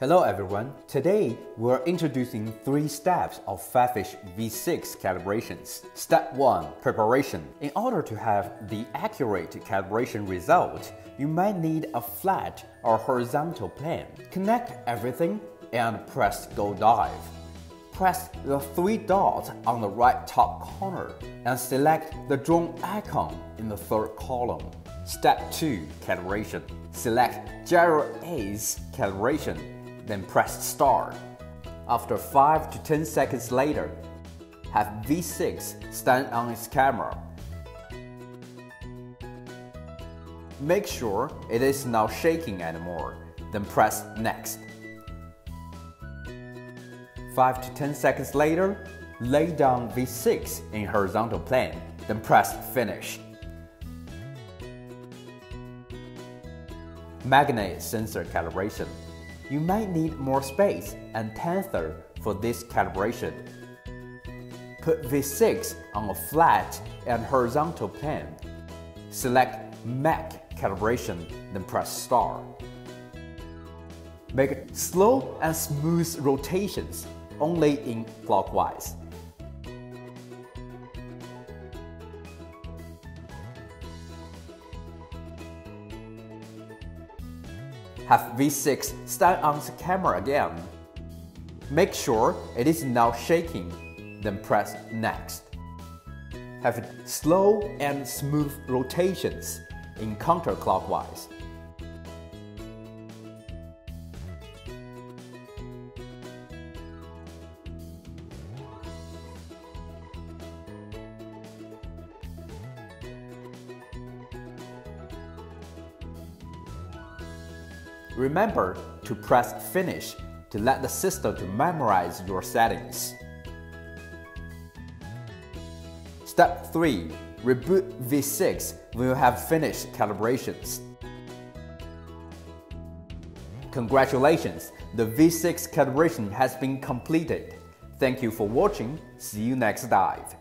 Hello everyone. Today we're introducing three steps of Fifish V6 calibrations. Step 1. Preparation. In order to have the accurate calibration result, you might need a flat or horizontal plane. Connect everything and press Go Dive. Press the three dots on the right top corner and select the drone icon in the third column. Step 2. Calibration. Select Gyro Ace Calibration then press start. After 5 to 10 seconds later, have V6 stand on its camera. Make sure it is not shaking anymore, then press next. 5 to 10 seconds later, lay down V6 in horizontal plane, then press finish. Magnet sensor calibration you might need more space and tensor for this calibration. Put V6 on a flat and horizontal plane. Select Mag calibration, then press star. Make slow and smooth rotations only in clockwise. Have V6 stand on the camera again. Make sure it is now shaking, then press Next. Have slow and smooth rotations in counterclockwise. Remember to press Finish to let the system to memorize your settings. Step 3. Reboot V6 when you have finished calibrations. Congratulations, the V6 calibration has been completed. Thank you for watching, see you next dive.